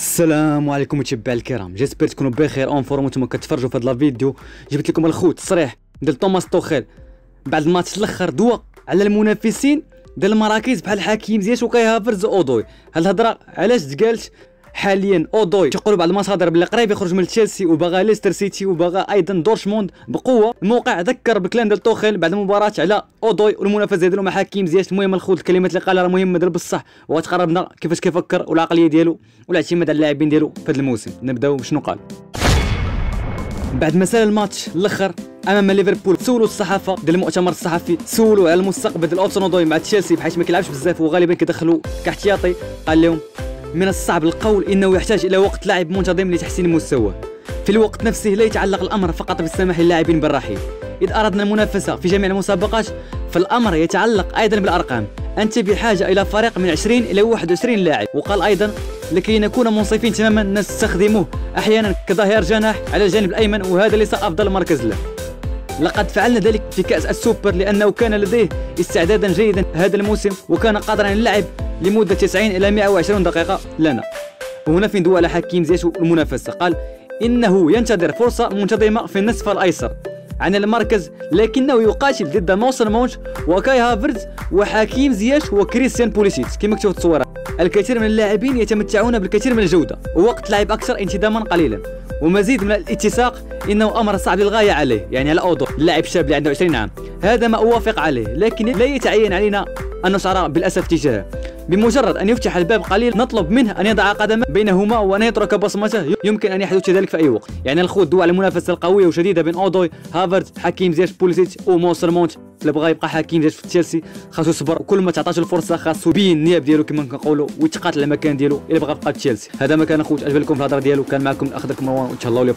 السلام عليكم متابعي الكرام. j'espère تكونوا بخير. en forme وأنتم كتفرجوا في هذا الفيديو جبت لكم الخوت التصريح ديال توماس توخيل. بعد الماتش الأخر دوا على المنافسين ديال المراكز بحال حكيم زياش وكاي هافرز واودوي هاد الهضرة علاش تقالت حاليا أودوي تيقولوا بعض المصادر بلي قريب يخرج من تشيلسي وباغا ليستر سيتي وباغا أيضا دورتموند بقوة. الموقع ذكر بالكلام ديال توخيل بعد المباراة على أودوي والمنافسة ديالو مع حكيم زياش المهم الخوت الكلمات اللي قالها راه مهمة ديال بصح وغتقربنا كيفاش كيفكر والعقلية ديالو والاعتماد على اللاعبين ديالو في هذا الموسم. نبدأو بشنو قال؟ بعد ما سال الماتش الأخر أمام ليفربول سولوا الصحافة ديال المؤتمر الصحفي سولوا على المستقبل ديال اوتسون مع تشيلسي بحيث ما كيلعبش بزاف وغالبا كيدخلوا كاحتياطي. قال لهم من الصعب القول إنه يحتاج إلى وقت لاعب منتظم لتحسين مستواه. في الوقت نفسه لا يتعلق الأمر فقط بالسماح للاعبين بالرحيل. إذ أردنا المنافسة في جميع المسابقات فالأمر يتعلق أيضا بالأرقام. أنت بحاجة إلى فريق من 20 إلى 21 لاعب. وقال أيضا لكي نكون منصفين تماما نستخدمه أحيانا كظهير جناح على الجانب الأيمن وهذا ليس أفضل مركز له. لقد فعلنا ذلك في كأس السوبر لأنه كان لديه استعدادا جيدا هذا الموسم وكان قادرا على اللعب لمدة 90 إلى 120 دقيقة لنا. وهنا في ندوي على حكيم زياش المنافسة. قال إنه ينتظر فرصة منتظمة في النصف الأيسر عن المركز لكنه يقاتل ضد ميسون مونت وكاي هافرز وحكيم زياش وكريستيان بوليسيتش كما كتبت التصوير الكثير من اللاعبين يتمتعون بالكثير من الجودة ووقت لعب أكثر انتظاما قليلا ومزيد من الاتساق إنه أمر صعب للغاية عليه يعني على اودوي اللاعب الشاب اللي عنده 20 عام. هذا ما أوافق عليه لكن لا يتعين علينا أن نشعر بالأسف تجاهه. بمجرد أن يفتح الباب قليل نطلب منه أن يضع قدمه بينهما وأن يترك بصمته. يمكن أن يحدث ذلك في أي وقت. يعني الخوت على المنافسة القوية وشديدة بين أودوي هافرتز حكيم زياش بوليسيتش وميسون مونت. اللي بغى يبقى حكيم زياش في تشيلسي خاصو يصبر. وكل ما تعطاش الفرصة خاصو يبين النياب ديالو كما كنقولوا ويتقاتل على المكان ديالو إلا بغى يبقى في تشيلسي. هذا ما كان لكم في الهضرة ديالو. كان معكم الأخ مروان وتهلاو لي